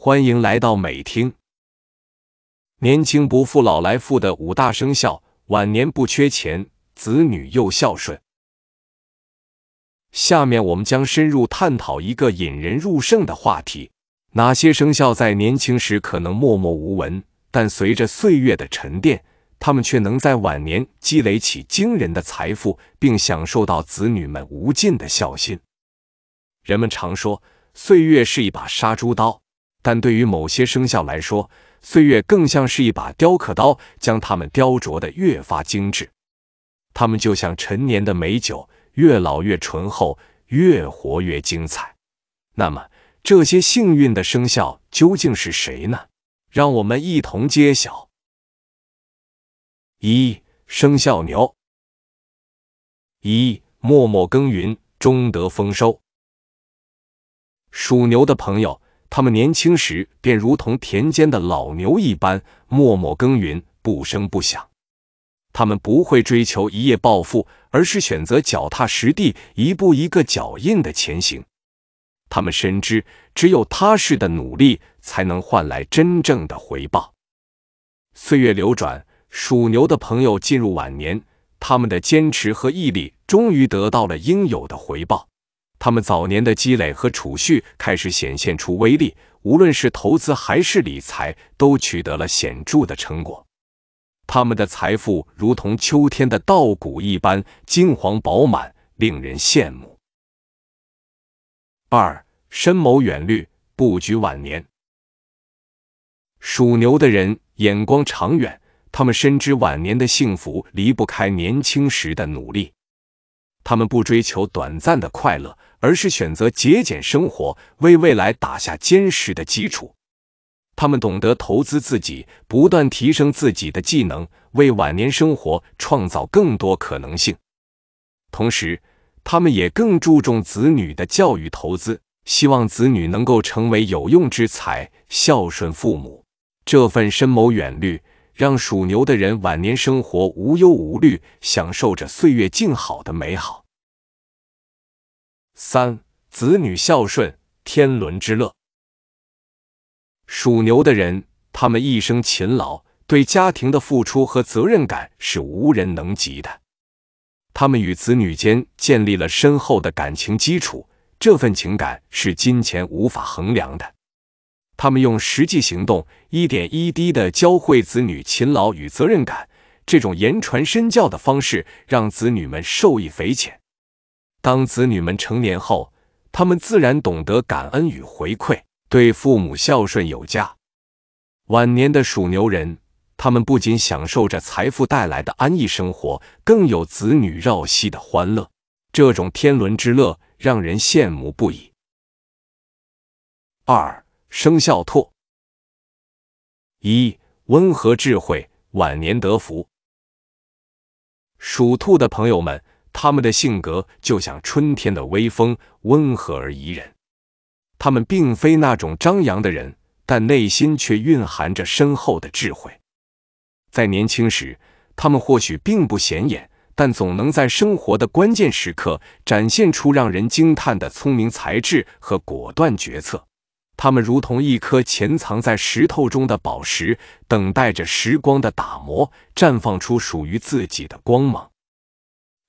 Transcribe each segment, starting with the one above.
欢迎来到美听。年轻不负老来富的五大生肖，晚年不缺钱，子女又孝顺。下面我们将深入探讨一个引人入胜的话题：哪些生肖在年轻时可能默默无闻，但随着岁月的沉淀，他们却能在晚年积累起惊人的财富，并享受到子女们无尽的孝心。人们常说，岁月是一把杀猪刀，但对于某些生肖来说，岁月更像是一把雕刻刀，将它们雕琢的越发精致。它们就像陈年的美酒，越老越醇厚，越活越精彩。那么，这些幸运的生肖究竟是谁呢？让我们一同揭晓。一生肖牛，一默默耕耘，终得丰收。属牛的朋友，他们年轻时便如同田间的老牛一般，默默耕耘，不声不响。他们不会追求一夜暴富，而是选择脚踏实地，一步一个脚印的前行。他们深知，只有踏实的努力，才能换来真正的回报。岁月流转，属牛的朋友进入晚年，他们的坚持和毅力终于得到了应有的回报。他们早年的积累和储蓄开始显现出威力，无论是投资还是理财，都取得了显著的成果。他们的财富如同秋天的稻谷一般金黄饱满，令人羡慕。二深谋远虑，布局晚年。属牛的人眼光长远，他们深知晚年的幸福离不开年轻时的努力。他们不追求短暂的快乐，而是选择节俭生活，为未来打下坚实的基础。他们懂得投资自己，不断提升自己的技能，为晚年生活创造更多可能性。同时，他们也更注重子女的教育投资，希望子女能够成为有用之才，孝顺父母。这份深谋远虑。让属牛的人晚年生活无忧无虑，享受着岁月静好的美好。三子女孝顺，天伦之乐。属牛的人，他们一生勤劳，对家庭的付出和责任感是无人能及的。他们与子女间建立了深厚的感情基础，这份情感是金钱无法衡量的。他们用实际行动一点一滴的教会子女勤劳与责任感，这种言传身教的方式让子女们受益匪浅。当子女们成年后，他们自然懂得感恩与回馈，对父母孝顺有加。晚年的属牛人，他们不仅享受着财富带来的安逸生活，更有子女绕膝的欢乐，这种天伦之乐让人羡慕不已。二。生肖兔，一温和智慧，晚年得福。属兔的朋友们，他们的性格就像春天的微风，温和而宜人。他们并非那种张扬的人，但内心却蕴含着深厚的智慧。在年轻时，他们或许并不显眼，但总能在生活的关键时刻展现出让人惊叹的聪明才智和果断决策。他们如同一颗潜藏在石头中的宝石，等待着时光的打磨，绽放出属于自己的光芒。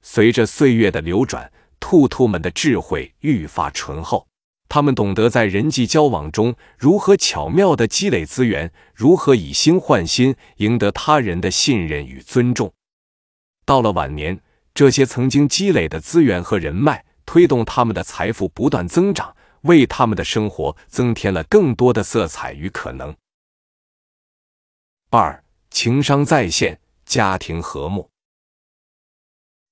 随着岁月的流转，兔兔们的智慧愈发醇厚。他们懂得在人际交往中如何巧妙地积累资源，如何以心换心，赢得他人的信任与尊重。到了晚年，这些曾经积累的资源和人脉，推动他们的财富不断增长。为他们的生活增添了更多的色彩与可能。二，情商在线，家庭和睦。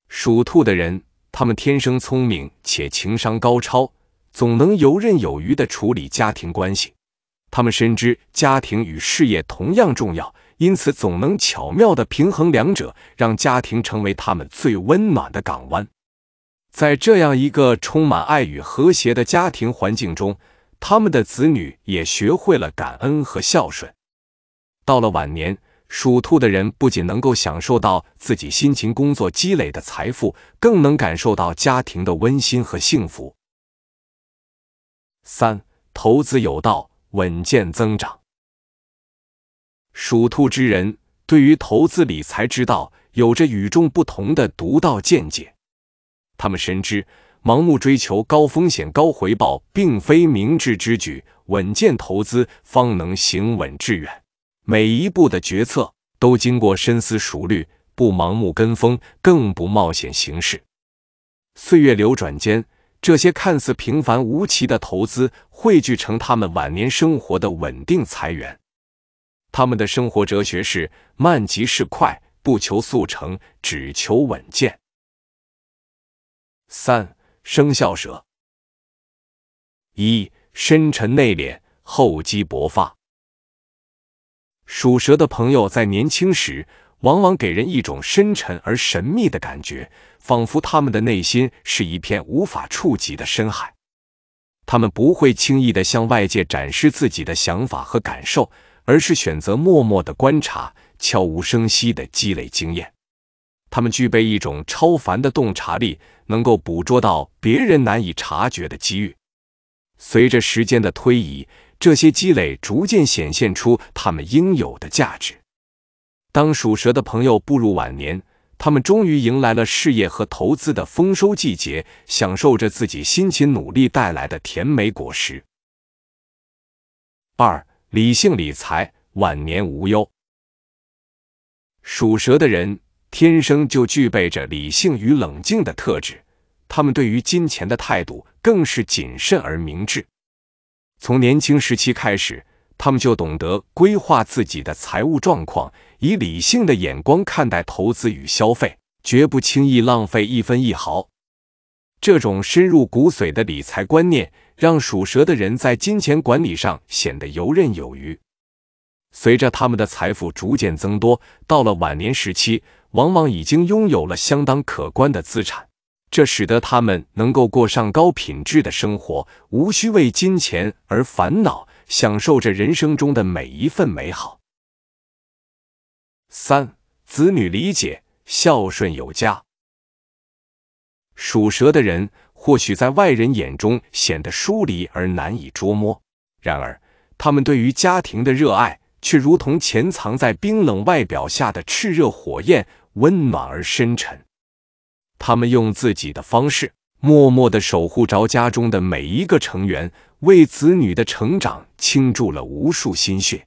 属兔的人，他们天生聪明且情商高超，总能游刃有余的处理家庭关系。他们深知家庭与事业同样重要，因此总能巧妙的平衡两者，让家庭成为他们最温暖的港湾。在这样一个充满爱与和谐的家庭环境中，他们的子女也学会了感恩和孝顺。到了晚年，属兔的人不仅能够享受到自己辛勤工作积累的财富，更能感受到家庭的温馨和幸福。三，投资有道，稳健增长。属兔之人对于投资理财之道有着与众不同的独到见解，他们深知盲目追求高风险高回报并非明智之举，稳健投资方能行稳致远。每一步的决策都经过深思熟虑，不盲目跟风，更不冒险行事。岁月流转间，这些看似平凡无奇的投资汇聚成他们晚年生活的稳定财源。他们的生活哲学是慢即是快，不求速成，只求稳健。三生肖蛇：一深沉内敛，厚积薄发。属蛇的朋友在年轻时，往往给人一种深沉而神秘的感觉，仿佛他们的内心是一片无法触及的深海。他们不会轻易的向外界展示自己的想法和感受。而是选择默默的观察，悄无声息的积累经验。他们具备一种超凡的洞察力，能够捕捉到别人难以察觉的机遇。随着时间的推移，这些积累逐渐显现出他们应有的价值。当属蛇的朋友步入晚年，他们终于迎来了事业和投资的丰收季节，享受着自己辛勤努力带来的甜美果实。二。理性理财，晚年无忧。属蛇的人天生就具备着理性与冷静的特质，他们对于金钱的态度更是谨慎而明智。从年轻时期开始，他们就懂得规划自己的财务状况，以理性的眼光看待投资与消费，绝不轻易浪费一分一毫。这种深入骨髓的理财观念。让属蛇的人在金钱管理上显得游刃有余。随着他们的财富逐渐增多，到了晚年时期，往往已经拥有了相当可观的资产，这使得他们能够过上高品质的生活，无需为金钱而烦恼，享受着人生中的每一份美好。三、子女理解、孝顺有加。属蛇的人。或许在外人眼中显得疏离而难以捉摸，然而他们对于家庭的热爱却如同潜藏在冰冷外表下的炽热火焰，温暖而深沉。他们用自己的方式，默默的守护着家中的每一个成员，为子女的成长倾注了无数心血。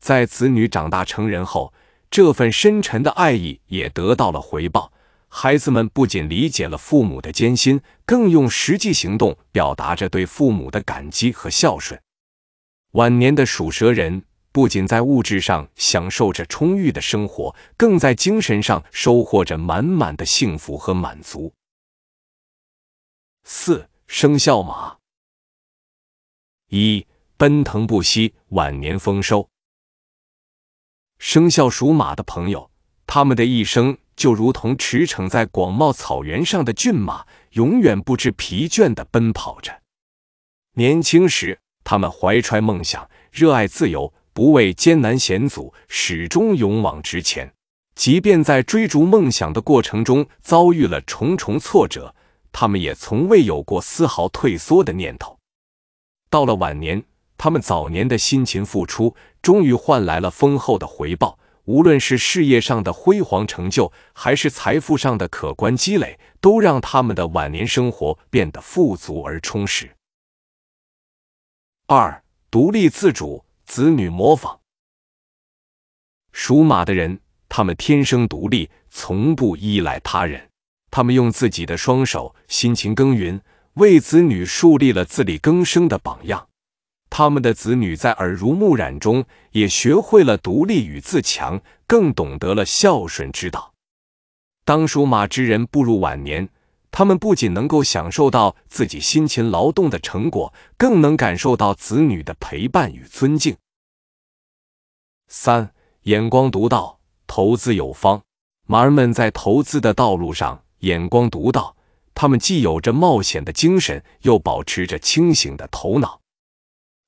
在子女长大成人后，这份深沉的爱意也得到了回报。孩子们不仅理解了父母的艰辛，更用实际行动表达着对父母的感激和孝顺。晚年的属蛇人不仅在物质上享受着充裕的生活，更在精神上收获着满满的幸福和满足。四生肖马，一奔腾不息，晚年丰收。生肖属马的朋友，他们的一生。就如同驰骋在广袤草原上的骏马，永远不知疲倦地奔跑着。年轻时，他们怀揣梦想，热爱自由，不畏艰难险阻，始终勇往直前。即便在追逐梦想的过程中遭遇了重重挫折，他们也从未有过丝毫退缩的念头。到了晚年，他们早年的辛勤付出，终于换来了丰厚的回报。无论是事业上的辉煌成就，还是财富上的可观积累，都让他们的晚年生活变得富足而充实。二、独立自主，子女模仿。属马的人，他们天生独立，从不依赖他人。他们用自己的双手辛勤耕耘，为子女树立了自力更生的榜样。他们的子女在耳濡目染中也学会了独立与自强，更懂得了孝顺之道。当属马之人步入晚年，他们不仅能够享受到自己辛勤劳动的成果，更能感受到子女的陪伴与尊敬。三眼光独到，投资有方。马儿们在投资的道路上眼光独到，他们既有着冒险的精神，又保持着清醒的头脑。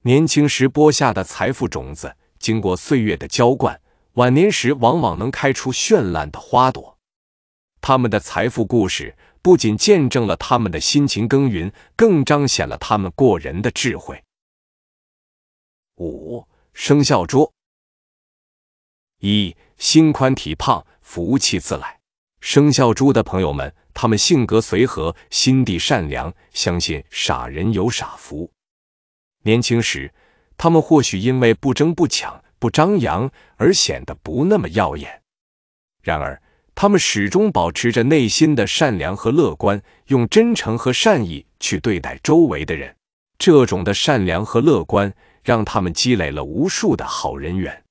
年轻时播下的财富种子，经过岁月的浇灌，晚年时往往能开出绚烂的花朵。他们的财富故事不仅见证了他们的辛勤耕耘，更彰显了他们过人的智慧。五生肖桌一心宽体胖，福气自来。生肖猪的朋友们，他们性格随和，心地善良，相信傻人有傻福。年轻时，他们或许因为不争不抢、不张扬而显得不那么耀眼。然而，他们始终保持着内心的善良和乐观，用真诚和善意去对待周围的人。这种的善良和乐观，让他们积累了无数的好人缘。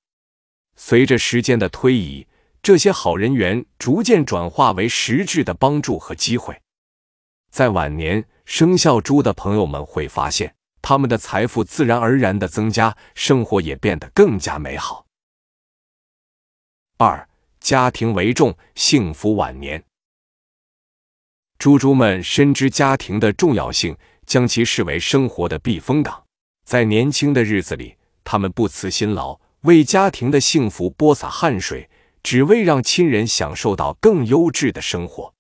随着时间的推移，这些好人缘逐渐转化为实质的帮助和机会。在晚年，生肖猪的朋友们会发现，他们的财富自然而然的增加，生活也变得更加美好。二，家庭为重，幸福晚年。猪猪们深知家庭的重要性。将其视为生活的避风港，在年轻的日子里，他们不辞辛劳，为家庭的幸福播洒汗水，只为让亲人享受到更优质的生活。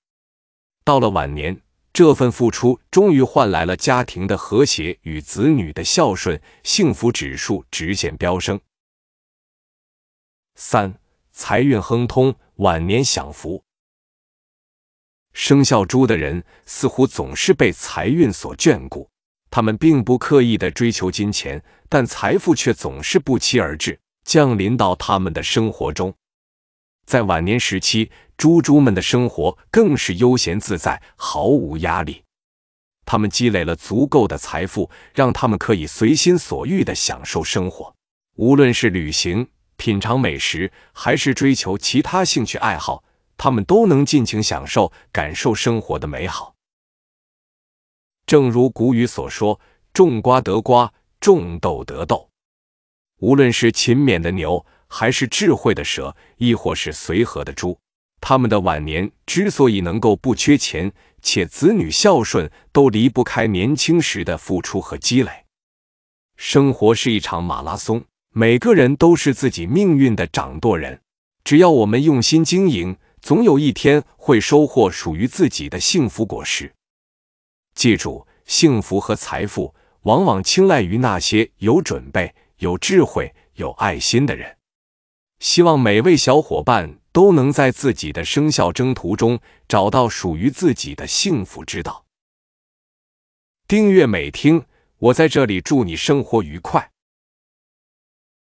到了晚年，这份付出终于换来了家庭的和谐与子女的孝顺，幸福指数直线飙升。三财运亨通，晚年享福。生肖猪的人似乎总是被财运所眷顾，他们并不刻意的追求金钱，但财富却总是不期而至，降临到他们的生活中。在晚年时期，猪猪们的生活更是悠闲自在，毫无压力。他们积累了足够的财富，让他们可以随心所欲的享受生活，无论是旅行、品尝美食，还是追求其他兴趣爱好。他们都能尽情享受、感受生活的美好。正如古语所说：“种瓜得瓜，种豆得豆。”无论是勤勉的牛，还是智慧的蛇，亦或是随和的猪，他们的晚年之所以能够不缺钱，且子女孝顺，都离不开年轻时的付出和积累。生活是一场马拉松，每个人都是自己命运的掌舵人。只要我们用心经营。总有一天会收获属于自己的幸福果实。记住，幸福和财富往往青睐于那些有准备、有智慧、有爱心的人。希望每位小伙伴都能在自己的生肖征途中找到属于自己的幸福之道。订阅美听，我在这里祝你生活愉快。